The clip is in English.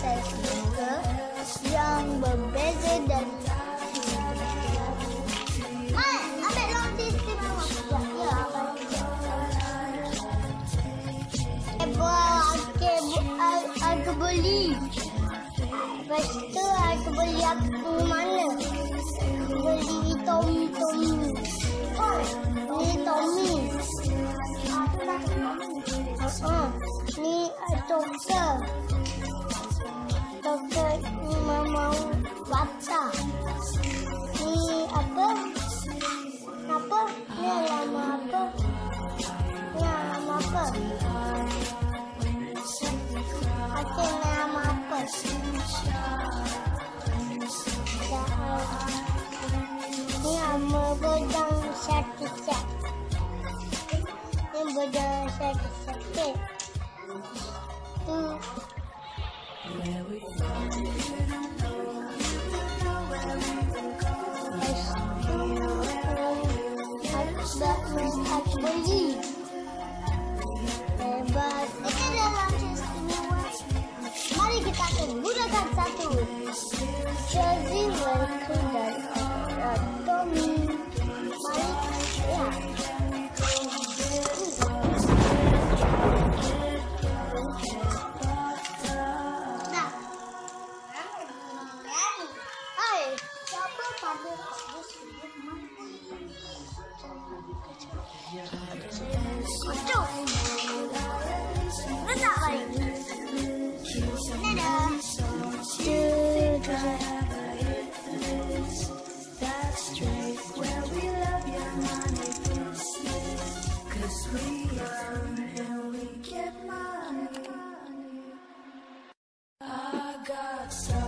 saya suka yang berbeza. Ebah, aku, aku beli. Lepas tu aku beli aku mana? Beli Tommy Tommy. Oh, ni Tommy. Oh, ni doktor. Doktor nama apa? Okey, nama apa? Ni nama bedang sakit-sakit. Ni bedang sakit-sakit. Tu. Mari kita akan gunakan satu. Jersey welcome dan uh, Tommy. Siapa pada Some.